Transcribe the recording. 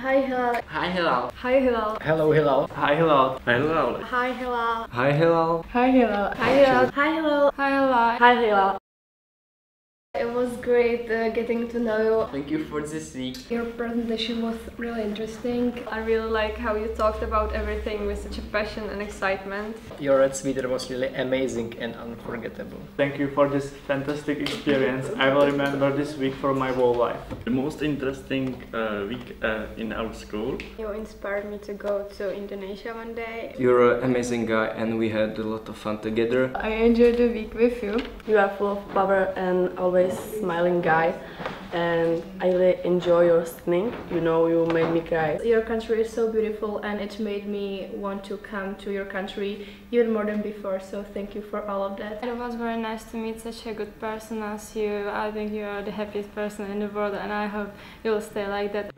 Hi Hilal. Hi Hilal. Hi Hilal. Hello, hello. Hi Hilal. Hi Hilal. Hi Hilal. Hi Hilal. Hi Hilal. Hi Hilal. Hi Hilal. Hi Hilal. Hi Hilal. It was great uh, getting to know you. Thank you for this week. Your presentation was really interesting. I really like how you talked about everything with such a passion and excitement. Your red sweater was really amazing and unforgettable. Thank you for this fantastic experience. I will remember this week for my whole life. The most interesting uh, week uh, in our school. You inspired me to go to Indonesia one day. You're an amazing guy and we had a lot of fun together. I enjoyed the week with you. You are full of power and always smiling guy and I really enjoy your singing. You know you made me cry. Your country is so beautiful and it made me want to come to your country even more than before. So thank you for all of that. It was very nice to meet such a good person as you. I think you are the happiest person in the world and I hope you'll stay like that.